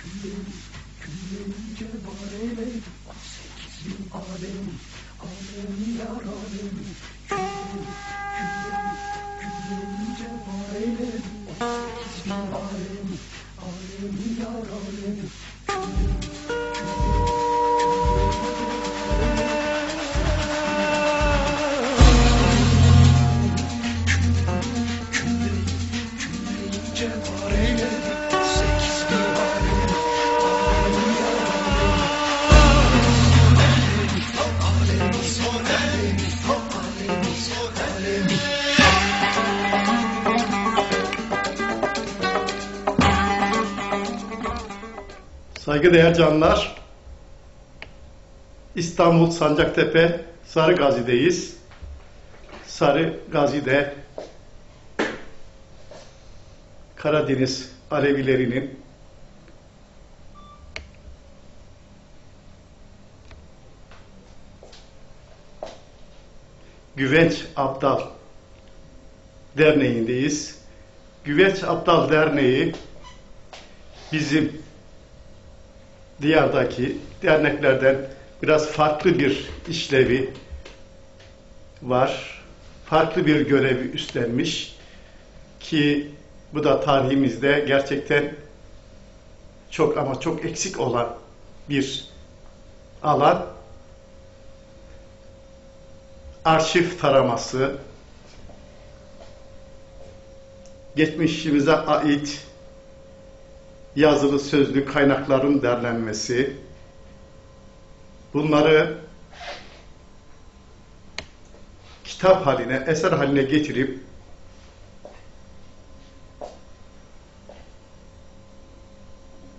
Küllerim, küllerim cevar eyledim Sekiz bin alem, alem yar alem Küllerim, küllerim, küllerim cevar eyledim Sekiz bin alem, alem yar alem Saygıdeğer canlar, İstanbul Sancaktepe Sarı Gazi'deyiz. Sarı Gazi'de Karadeniz Alevilerinin Güvenç Abdal Derneği'ndeyiz. Güvenç Abdal Derneği bizim diyardaki derneklerden biraz farklı bir işlevi var. Farklı bir görevi üstlenmiş ki bu da tarihimizde gerçekten çok ama çok eksik olan bir alan. Arşiv taraması, geçmişimize ait yazılı sözlü kaynakların derlenmesi, bunları kitap haline, eser haline getirip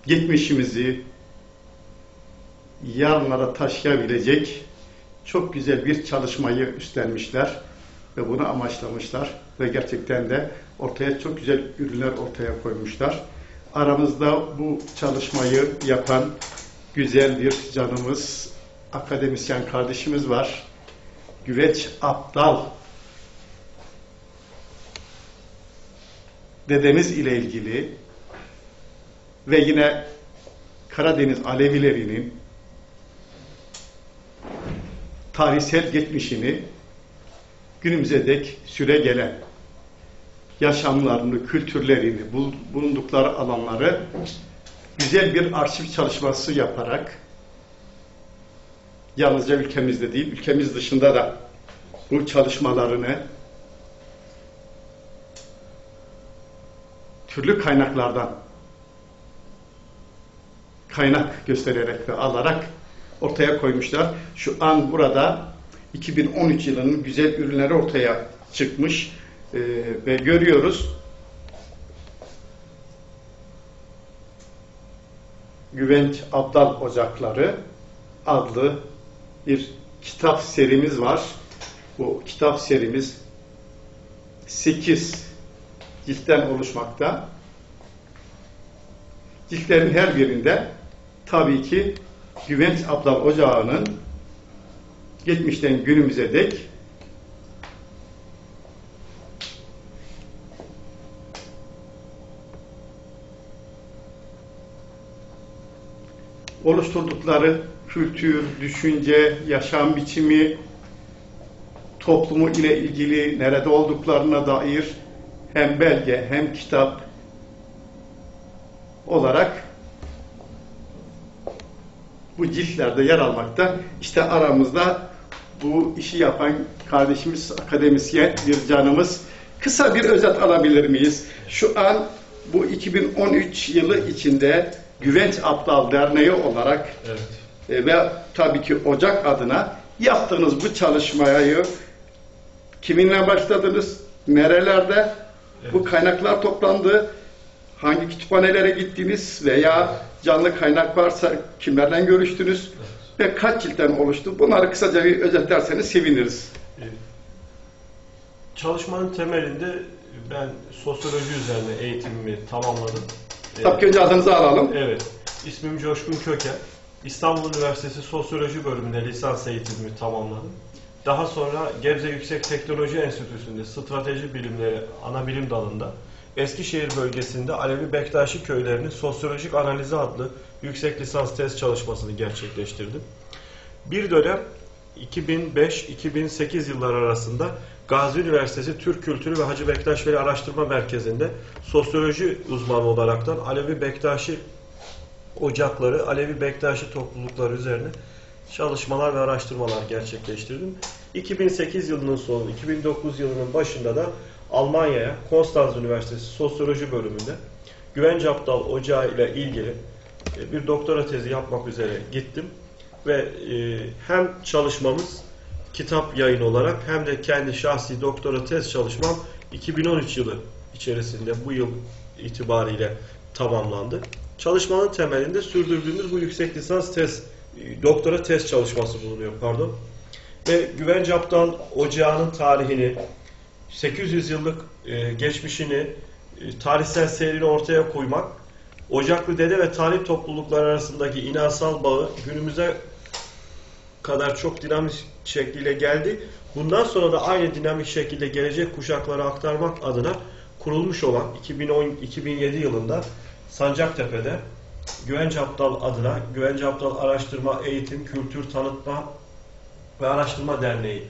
geçmişimizi yarınlara taşıyabilecek çok güzel bir çalışmayı üstlenmişler ve bunu amaçlamışlar ve gerçekten de ortaya çok güzel ürünler ortaya koymuşlar. Aramızda bu çalışmayı yapan güzel bir canımız, akademisyen kardeşimiz var. Güveç Aptal dedemiz ile ilgili ve yine Karadeniz Alevilerinin tarihsel geçmişini günümüze dek süre gelen yaşamlarını, kültürlerini, bul- bulundukları alanları güzel bir arşiv çalışması yaparak yalnızca ülkemizde değil, ülkemiz dışında da bu çalışmalarını türlü kaynaklardan kaynak göstererek ve alarak ortaya koymuşlar. Şu an burada 2013 yılının güzel ürünleri ortaya çıkmış Ee, ve görüyoruz. Güvenç Abdal Ocakları adlı bir kitap serimiz var. Bu kitap serimiz 8 ciltten oluşmakta. Ciltlerin her birinde tabii ki Güvenç Abdal Ocağı'nın geçmişten günümüze dek oluşturdukları kültür, düşünce, yaşam biçimi, toplumu ile ilgili nerede olduklarına dair hem belge hem kitap olarak bu ciltlerde yer almakta. İşte aramızda bu işi yapan kardeşimiz, akademisyen bir canımız. Kısa bir özet alabilir miyiz? Şu an bu 2013 yılı içinde Güvenç Aptal Derneği olarak Evet. e, ve tabii ki Ocak adına yaptığınız bu çalışmayı kiminle başladınız? Nerelerde bu Evet. kaynaklar toplandı? Hangi kütüphanelere gittiniz veya canlı kaynak varsa kimlerle görüştünüz? Ve kaç ciltten oluştu? Bunları kısaca bir özetlerseniz seviniriz. Ee, Çalışmanın temelinde ben sosyoloji üzerine eğitimimi tamamladım. Tabii ki önce adınızı alalım. Evet. İsmim Coşkun Köken. İstanbul Üniversitesi Sosyoloji bölümünde lisans eğitimimi tamamladım. Daha sonra Gebze Yüksek Teknoloji Enstitüsü'nde strateji bilimleri ana bilim dalında Eskişehir bölgesinde Alevi Bektaşi köylerinin sosyolojik analizi adlı yüksek lisans tez çalışmasını gerçekleştirdim. Bir dönem 2005-2008 yılları arasında Gazi Üniversitesi Türk Kültürü ve Hacı Bektaş Veli Araştırma Merkezi'nde sosyoloji uzmanı olaraktan Alevi Bektaşi ocakları, Alevi Bektaşi toplulukları üzerine çalışmalar ve araştırmalar gerçekleştirdim. 2008 yılının sonu, 2009 yılının başında da Almanya'ya Konstanz Üniversitesi Sosyoloji bölümünde Güvence Aptal Ocağı ile ilgili e, bir doktora tezi yapmak üzere gittim ve e, hem çalışmamız kitap yayın olarak hem de kendi şahsi doktora tez çalışmam 2013 yılı içerisinde bu yıl itibariyle tamamlandı. Çalışmanın temelinde sürdürdüğümüz bu yüksek lisans tez, e, doktora tez çalışması bulunuyor pardon. Ve Güvence Aptal Ocağı'nın tarihini, 800 yıllık e, geçmişini, e, tarihsel seyrini ortaya koymak, Ocaklı Dede ve tarih toplulukları arasındaki inansal bağı günümüze kadar çok dinamik şekliyle geldi. Bundan sonra da aynı dinamik şekilde gelecek kuşaklara aktarmak adına kurulmuş olan 2010-2007 yılında Sancaktepe'de Güvence Aptal adına Güvence Aptal Araştırma, Eğitim, Kültür, Tanıtma ve Araştırma Derneği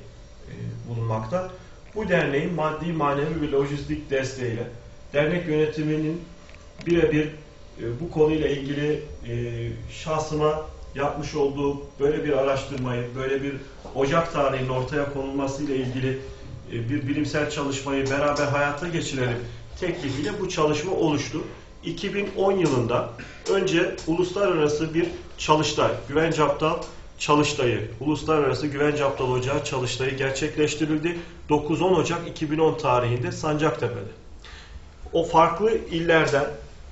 e, bulunmakta. Bu derneğin maddi, manevi ve lojistik desteğiyle dernek yönetiminin birebir e, bu konuyla ilgili e, şahsıma yapmış olduğu böyle bir araştırmayı, böyle bir Ocak tarihinin ortaya konulması ile ilgili e, bir bilimsel çalışmayı beraber hayata geçirelim teklifiyle bu çalışma oluştu. 2010 yılında önce uluslararası bir çalıştay, Güvence Aptal Çalıştayı, Uluslararası Güvence Aptal Ocağı Çalıştayı gerçekleştirildi. 9-10 Ocak 2010 tarihinde Sancaktepe'de. O farklı illerden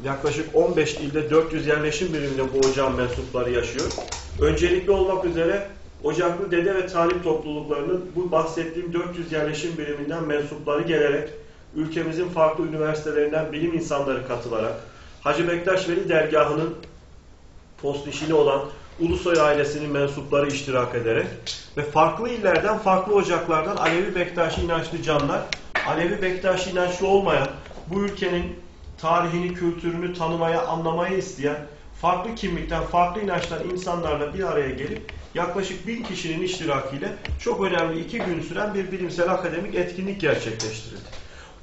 yaklaşık 15 ilde 400 yerleşim biriminde bu ocağın mensupları yaşıyor. Öncelikli olmak üzere Ocaklı Dede ve Talip topluluklarının bu bahsettiğim 400 yerleşim biriminden mensupları gelerek ülkemizin farklı üniversitelerinden bilim insanları katılarak Hacı Bektaş Veli Dergahı'nın postişini olan Ulusoy ailesinin mensupları iştirak ederek ve farklı illerden, farklı ocaklardan Alevi Bektaşi inançlı canlar, Alevi Bektaşi inançlı olmayan, bu ülkenin tarihini, kültürünü tanımaya, anlamaya isteyen, farklı kimlikten, farklı inançtan insanlarla bir araya gelip yaklaşık bin kişinin iştirakiyle çok önemli iki gün süren bir bilimsel akademik etkinlik gerçekleştirildi.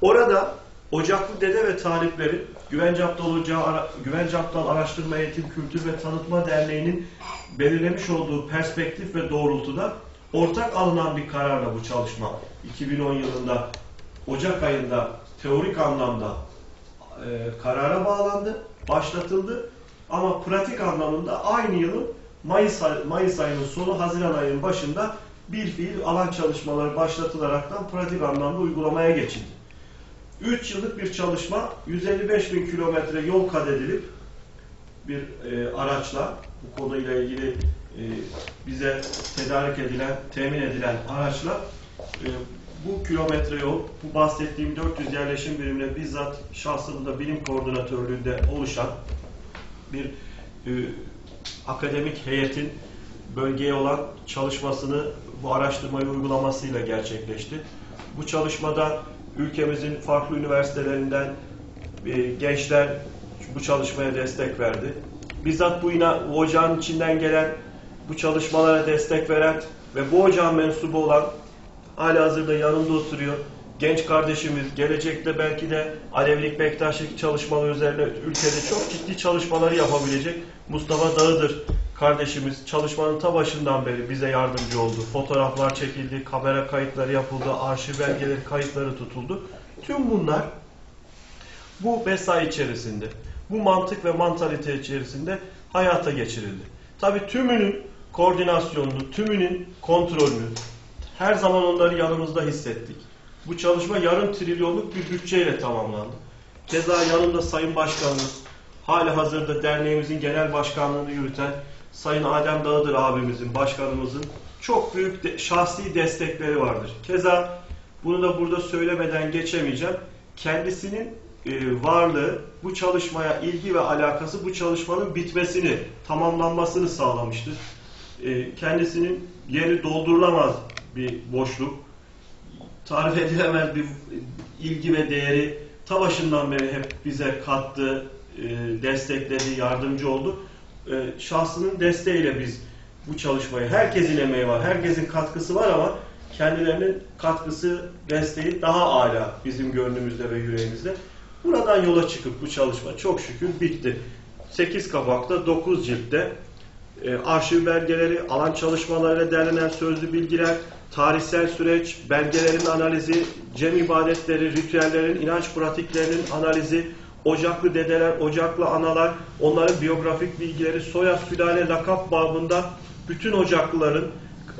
Orada Ocaklı Dede ve Talipleri Güvence Aptal Ocağı, Güvence Aptal Araştırma Eğitim Kültür ve Tanıtma Derneği'nin belirlemiş olduğu perspektif ve doğrultuda ortak alınan bir kararla bu çalışma 2010 yılında Ocak ayında teorik anlamda e, karara bağlandı, başlatıldı. Ama pratik anlamında aynı yılın Mayıs, ay- Mayıs ayının sonu, Haziran ayının başında bir fiil alan çalışmaları başlatılaraktan pratik anlamda uygulamaya geçildi. 3 yıllık bir çalışma, 155 bin kilometre yol kat edilip bir e, araçla, bu konuyla ilgili e, bize tedarik edilen, temin edilen araçla e, bu kilometre yol, bu bahsettiğim 400 yerleşim birimine bizzat şahsımda bilim koordinatörlüğünde oluşan bir e, akademik heyetin bölgeye olan çalışmasını bu araştırmayı uygulamasıyla gerçekleşti. Bu çalışmada ülkemizin farklı üniversitelerinden e, gençler bu çalışmaya destek verdi. Bizzat bu, ina, bu ocağın içinden gelen, bu çalışmalara destek veren ve bu ocağın mensubu olan hala hazırda yanımda oturuyor. Genç kardeşimiz gelecekte belki de Alevilik Bektaşlık çalışmaları üzerine ülkede çok ciddi çalışmaları yapabilecek Mustafa Dağıdır kardeşimiz çalışmanın ta başından beri bize yardımcı oldu. Fotoğraflar çekildi, kamera kayıtları yapıldı, arşiv belgeleri kayıtları tutuldu. Tüm bunlar bu mesai içerisinde, bu mantık ve mantalite içerisinde hayata geçirildi. Tabii tümünün koordinasyonunu, tümünün kontrolünü her zaman onları yanımızda hissettik. Bu çalışma yarım trilyonluk bir bütçeyle tamamlandı. Keza yanımda Sayın Başkanımız, hali hazırda derneğimizin genel başkanlığını yürüten Sayın Adem Dağıdır abimizin, başkanımızın çok büyük de, şahsi destekleri vardır. Keza bunu da burada söylemeden geçemeyeceğim. Kendisinin e, varlığı bu çalışmaya ilgi ve alakası bu çalışmanın bitmesini, tamamlanmasını sağlamıştır. E, kendisinin yeri doldurulamaz bir boşluk, tarif edilemez bir ilgi ve değeri ta başından beri hep bize kattı, e, destekledi, yardımcı oldu. E, şahsının desteğiyle biz bu çalışmayı, herkesin emeği var, herkesin katkısı var ama kendilerinin katkısı, desteği daha âlâ bizim gönlümüzde ve yüreğimizde. Buradan yola çıkıp bu çalışma çok şükür bitti. 8 kapakta 9 ciltte e, arşiv belgeleri, alan çalışmalarıyla derlenen sözlü bilgiler, tarihsel süreç, belgelerin analizi, cem ibadetleri, ritüellerin, inanç pratiklerinin analizi, ocaklı dedeler, ocaklı analar, onların biyografik bilgileri, soyad, sülale, lakap babında bütün ocaklıların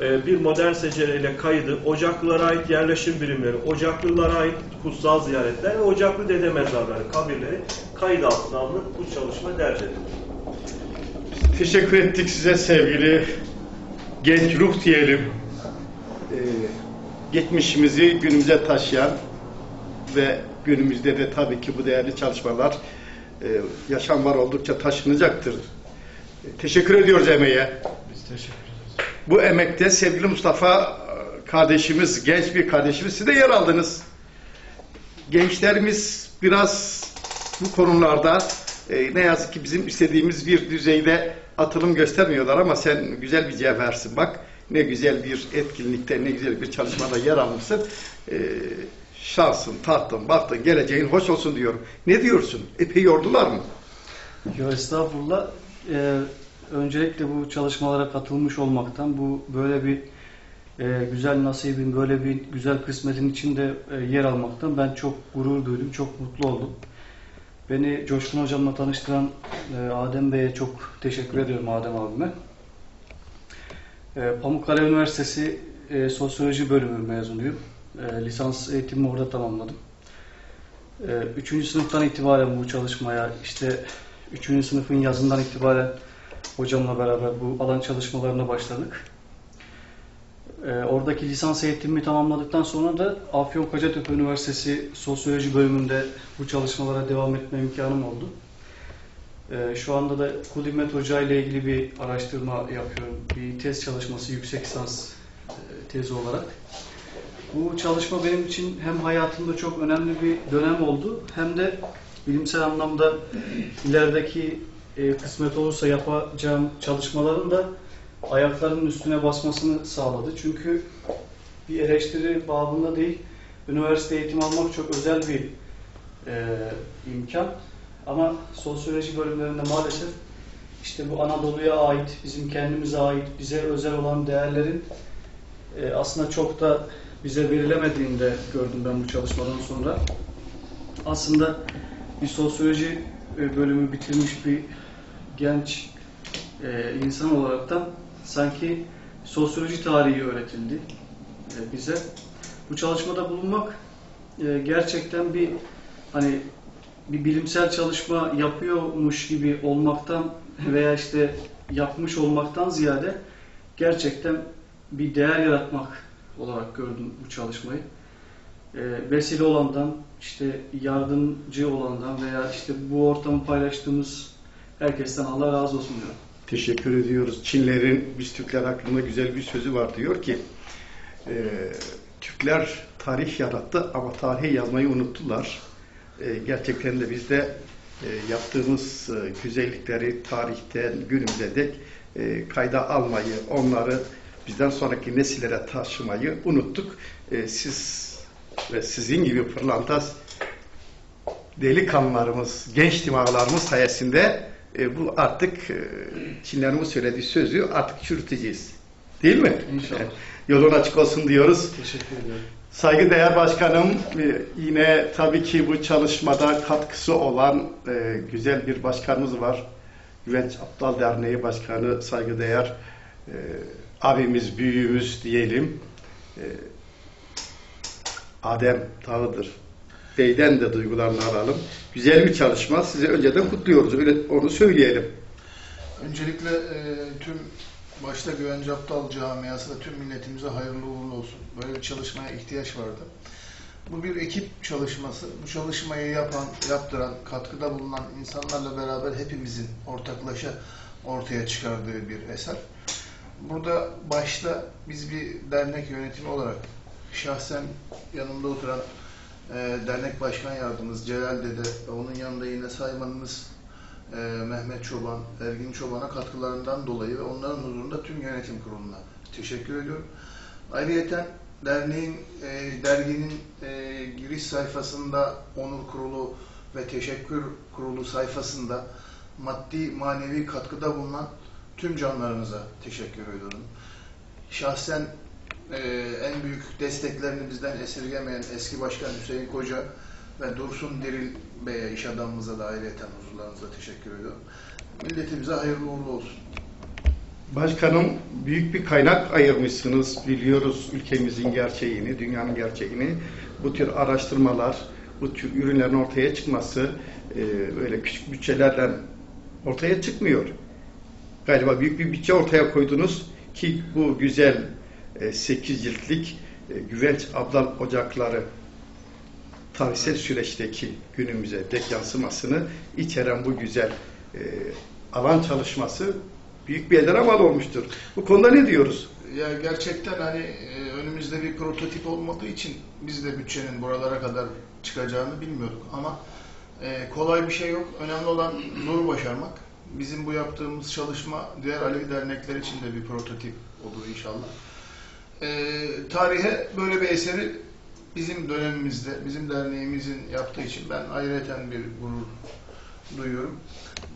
e, bir modern secereyle kaydı, Ocaklılara ait yerleşim birimleri, Ocaklılara ait kutsal ziyaretler ve Ocaklı dede mezarları, kabirleri kayıt altına alınıp bu çalışma derc edildi. Teşekkür ettik size sevgili genç ruh diyelim. Ee, geçmişimizi günümüze taşıyan ve günümüzde de tabii ki bu değerli çalışmalar e, yaşam var oldukça taşınacaktır. E, teşekkür ediyoruz emeğe. Biz teşekkür ederiz. Bu emekte sevgili Mustafa e, kardeşimiz, genç bir kardeşimiz, siz de yer aldınız. Gençlerimiz biraz bu konularda e, ne yazık ki bizim istediğimiz bir düzeyde atılım göstermiyorlar ama sen güzel bir cevhersin bak. Ne güzel bir etkinlikte, ne güzel bir çalışmada yer almışsın. E, şansın, tahtın, bahtın, geleceğin hoş olsun diyorum. Ne diyorsun? Epey yordular mı? Yo estağfurullah. Ee, öncelikle bu çalışmalara katılmış olmaktan, bu böyle bir e, güzel nasibin, böyle bir güzel kısmetin içinde e, yer almaktan ben çok gurur duydum, çok mutlu oldum. Beni Coşkun Hocam'la tanıştıran e, Adem Bey'e çok teşekkür ediyorum Adem abime. E, Pamukkale Üniversitesi e, Sosyoloji bölümü mezunuyum. E, lisans eğitimimi orada tamamladım. Ee, Üçüncü sınıftan itibaren bu çalışmaya, işte üçüncü sınıfın yazından itibaren hocamla beraber bu alan çalışmalarına başladık. Ee, Oradaki lisans eğitimimi tamamladıktan sonra da Afyonkarahisar Üniversitesi Sosyoloji bölümünde bu çalışmalara devam etme imkanım oldu. Ee, Şu anda da Kulimet Hoca ile ilgili bir araştırma yapıyorum. Bir tez çalışması, yüksek lisans e, tezi olarak. Bu çalışma benim için hem hayatımda çok önemli bir dönem oldu hem de bilimsel anlamda ilerideki e, kısmet olursa yapacağım çalışmaların da ayaklarının üstüne basmasını sağladı. Çünkü bir eleştiri babında değil, üniversite eğitimi almak çok özel bir e, imkan. Ama sosyoloji bölümlerinde maalesef işte bu Anadolu'ya ait, bizim kendimize ait, bize özel olan değerlerin e, aslında çok da bize verilemediğini de gördüm ben bu çalışmadan sonra. Aslında bir sosyoloji e, bölümü bitirmiş bir genç e, insan olaraktan sanki sosyoloji tarihi öğretildi e, bize. Bu çalışmada bulunmak e, gerçekten bir hani bir bilimsel çalışma yapıyormuş gibi olmaktan veya işte yapmış olmaktan ziyade gerçekten bir değer yaratmak olarak gördüm bu çalışmayı. E, vesile olandan, işte yardımcı olandan veya işte bu ortamı paylaştığımız herkesten Allah razı olsun diyorum. Teşekkür ediyoruz. Çinlerin biz Türkler hakkında güzel bir sözü var diyor ki e, Türkler tarih yarattı ama tarihi yazmayı unuttular. E, gerçekten de biz de e, yaptığımız e, güzellikleri tarihten günümüze dek e, kayda almayı, onları bizden sonraki nesillere taşımayı unuttuk. E, siz ve sizin gibi pırlantaz delikanlılarımız, genç dimağlarımız sayesinde e, bu artık e, Çinlerin bu söylediği sözü artık çürüteceğiz. Değil mi? İnşallah. E, Yolun açık olsun diyoruz. Teşekkür ediyorum. Saygıdeğer başkanım e, yine tabii ki bu çalışmada katkısı olan e, güzel bir başkanımız var. Güvenç Aptal Derneği Başkanı saygıdeğer e, abimiz, büyüğümüz diyelim. Adem Tağıdır. Bey'den de duygularını alalım. Güzel bir çalışma. Sizi önceden kutluyoruz. Öyle onu söyleyelim. Öncelikle e, tüm başta Güvence Aptal camiası ve tüm milletimize hayırlı uğurlu olsun. Böyle bir çalışmaya ihtiyaç vardı. Bu bir ekip çalışması. Bu çalışmayı yapan, yaptıran, katkıda bulunan insanlarla beraber hepimizin ortaklaşa ortaya çıkardığı bir eser. Burada başta biz bir dernek yönetimi olarak şahsen yanımda oturan e, dernek başkan yardımcımız Celal Dede onun yanında yine saymanımız e, Mehmet Çoban, Ergin Çoban'a katkılarından dolayı ve onların huzurunda tüm yönetim kuruluna teşekkür ediyorum. Ayrıyeten derneğin, e, derginin e, giriş sayfasında onur kurulu ve teşekkür kurulu sayfasında maddi manevi katkıda bulunan tüm canlarımıza teşekkür ediyorum. Şahsen e, en büyük desteklerini bizden esirgemeyen eski başkan Hüseyin Koca ve Dursun Diril Bey'e, iş adamımıza da ayrıyeten huzurlarınıza teşekkür ediyorum. Milletimize hayırlı uğurlu olsun. Başkanım büyük bir kaynak ayırmışsınız. Biliyoruz ülkemizin gerçeğini, dünyanın gerçeğini. Bu tür araştırmalar, bu tür ürünlerin ortaya çıkması e, öyle küçük bütçelerden ortaya çıkmıyor. Galiba büyük bir bütçe ortaya koydunuz ki bu güzel e, 8 ciltlik e, güvenç abdal ocakları tarihsel süreçteki günümüze dek yansımasını içeren bu güzel e, alan çalışması büyük bir elden mal olmuştur. Bu konuda ne diyoruz? Ya gerçekten hani e, önümüzde bir prototip olmadığı için biz de bütçenin buralara kadar çıkacağını bilmiyorduk ama e, kolay bir şey yok. Önemli olan zoru başarmak. Bizim bu yaptığımız çalışma diğer Alevi dernekler için de bir prototip olur inşallah. E, tarihe böyle bir eseri bizim dönemimizde, bizim derneğimizin yaptığı için ben ayrıyeten bir gurur duyuyorum.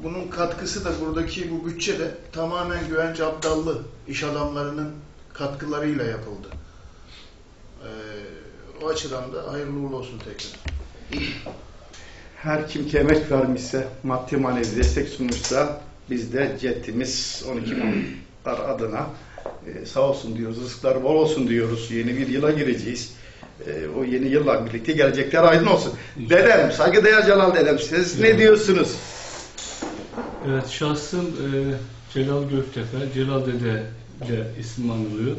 Bunun katkısı da buradaki bu bütçe de tamamen Güvenç Abdallı iş adamlarının katkılarıyla yapıldı. Ee, o açıdan da hayırlı uğurlu olsun tekrar. Her kim ki emek vermişse, maddi manevi destek sunmuşsa biz de ceddimiz 12 Mumlar adına e, sağ olsun diyoruz, rızıklar bol olsun diyoruz. Yeni bir yıla gireceğiz. E, o yeni yılla birlikte gelecekler aydın olsun. Dedem, saygıdeğer Celal dedem siz ne diyorsunuz? Evet şahsım e, Celal Göktepe, Celal Dede ile isim anılıyor.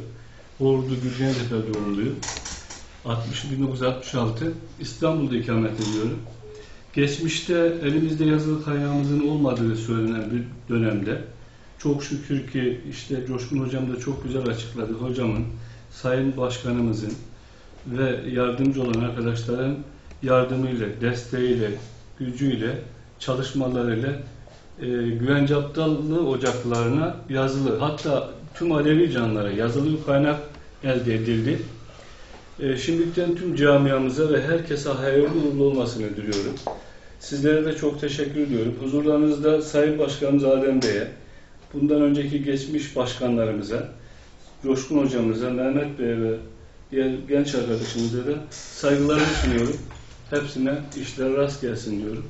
Ordu Gürgentepe doğumluyum. 60 1966 İstanbul'da ikamet ediyorum. Geçmişte elimizde yazılı kaynağımızın olmadığı söylenen bir dönemde çok şükür ki işte Coşkun Hocam da çok güzel açıkladı. Hocamın, Sayın Başkanımızın ve yardımcı olan arkadaşların yardımıyla, desteğiyle, gücüyle, çalışmalarıyla e, Güvence Abdallı ocaklarına yazılı hatta tüm Alevi canlara yazılı bir kaynak elde edildi. E, şimdiden tüm camiamıza ve herkese hayırlı uğurlu olmasını diliyorum. Sizlere de çok teşekkür ediyorum. Huzurlarınızda Sayın Başkanımız Adem Bey'e, bundan önceki geçmiş başkanlarımıza, Coşkun Hocamıza, Mehmet Bey'e ve diğer genç arkadaşımıza da saygılarımı sunuyorum. Hepsine işler rast gelsin diyorum.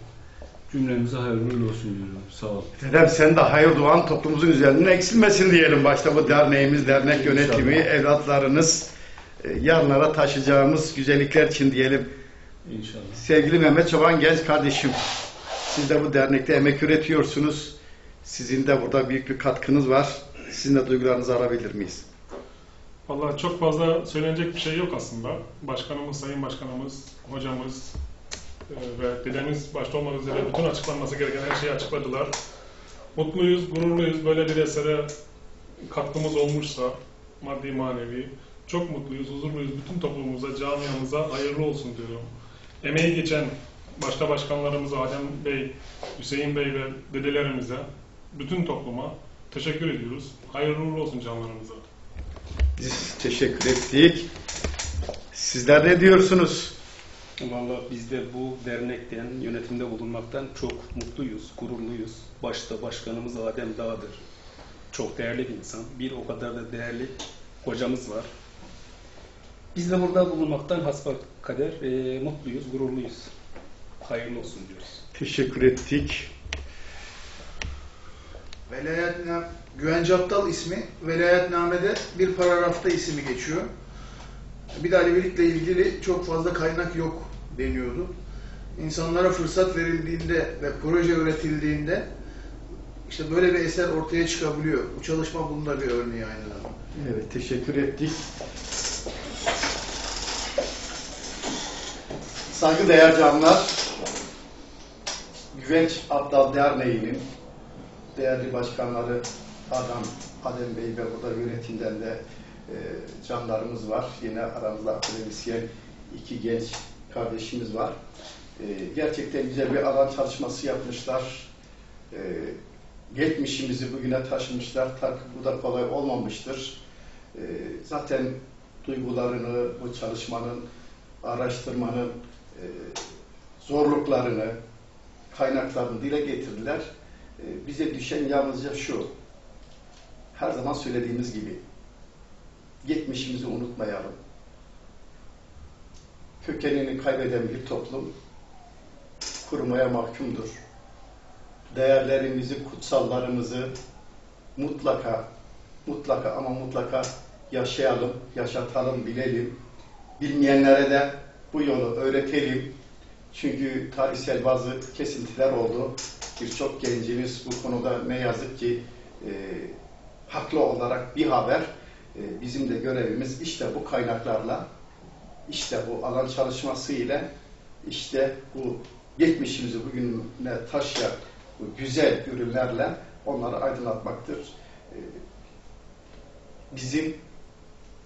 Cümlemize hayırlı olsun diyorum. Sağ olun. Dedem sen de hayır duan toplumumuzun üzerinden eksilmesin diyelim. Başta bu derneğimiz, dernek yönetimi, İnşallah. evlatlarınız e, yarınlara taşıyacağımız güzellikler için diyelim. İnşallah. Sevgili Mehmet Çoban genç kardeşim, siz de bu dernekte emek üretiyorsunuz. Sizin de burada büyük bir katkınız var. Sizin de duygularınızı alabilir miyiz? Vallahi çok fazla söylenecek bir şey yok aslında. Başkanımız, sayın başkanımız, hocamız e, ve dedemiz başta olmak üzere bütün açıklanması gereken her şeyi açıkladılar. Mutluyuz, gururluyuz. Böyle bir esere katkımız olmuşsa maddi manevi çok mutluyuz, huzurluyuz. Bütün toplumumuza, camiamıza hayırlı olsun diyorum. Emeği geçen başta başkanlarımıza Adem Bey, Hüseyin Bey ve dedelerimize, bütün topluma teşekkür ediyoruz. Hayırlı uğurlu olsun canlarımıza. Biz teşekkür ettik. Sizler ne diyorsunuz? Valla biz de bu dernekten, yönetimde bulunmaktan çok mutluyuz, gururluyuz. Başta başkanımız Adem Dağ'dır. Çok değerli bir insan. Bir o kadar da değerli hocamız var. Biz de burada bulunmaktan hasbelkader e, mutluyuz, gururluyuz. Hayırlı olsun diyoruz. Teşekkür ettik. Velayetname, Güvence Aptal ismi velayetnamede bir paragrafta ismi geçiyor. Bir de Alevilikle ilgili çok fazla kaynak yok deniyordu. İnsanlara fırsat verildiğinde ve proje üretildiğinde işte böyle bir eser ortaya çıkabiliyor. Bu çalışma bunun da bir örneği aynı zamanda. Evet, teşekkür ettik. Saygıdeğer canlar, Güvenç Abdal Derneği'nin değerli başkanları Adam, Adem Bey ve burada yönetimden de e, canlarımız var. Yine aramızda akademisyen iki genç kardeşimiz var. E, gerçekten güzel bir alan çalışması yapmışlar. E, geçmişimizi bugüne taşımışlar. Tabii bu da kolay olmamıştır. E, zaten duygularını, bu çalışmanın, araştırmanın e, zorluklarını, kaynaklarını dile getirdiler. E, bize düşen yalnızca şu, her zaman söylediğimiz gibi, geçmişimizi unutmayalım. Kökenini kaybeden bir toplum kurumaya mahkumdur. Değerlerimizi, kutsallarımızı mutlaka, mutlaka ama mutlaka yaşayalım, yaşatalım, bilelim. Bilmeyenlere de bu yolu öğretelim. Çünkü tarihsel bazı kesintiler oldu. Birçok gencimiz bu konuda ne yazık ki e, haklı olarak bir haber. E, bizim de görevimiz işte bu kaynaklarla, işte bu alan çalışması ile, işte bu geçmişimizi bugüne taşıyan bu güzel ürünlerle onları aydınlatmaktır. E, bizim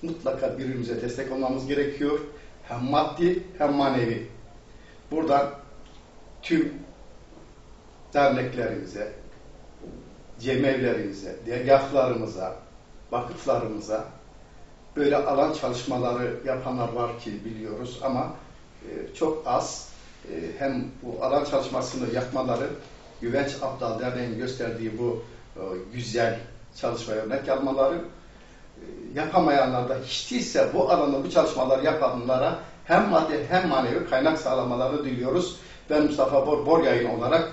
mutlaka birbirimize destek olmamız gerekiyor. Hem maddi hem manevi. Buradan tüm derneklerimize, cemevlerimize, dergahlarımıza, vakıflarımıza böyle alan çalışmaları yapanlar var ki biliyoruz ama e, çok az e, hem bu alan çalışmasını yapmaları Güvenç Abdal Derneği'nin gösterdiği bu e, güzel çalışmaya örnek almaları e, yapamayanlar da hiç değilse bu alanda bu çalışmaları yapanlara hem maddi hem manevi kaynak sağlamalarını diliyoruz. Ben Mustafa Bor, Bor yayın olarak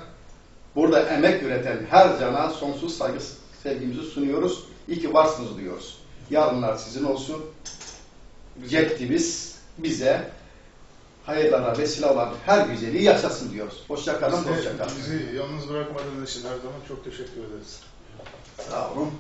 burada emek üreten her cana sonsuz saygı sevgimizi sunuyoruz. İyi ki varsınız diyoruz. Yarınlar sizin olsun. Ceddimiz bize hayırlara vesile olan her güzelliği yaşasın diyoruz. Hoşça kalın, Bizi, hoşça kalın. bizi yalnız bırakmadığınız için her zaman çok teşekkür ederiz. Sağ olun.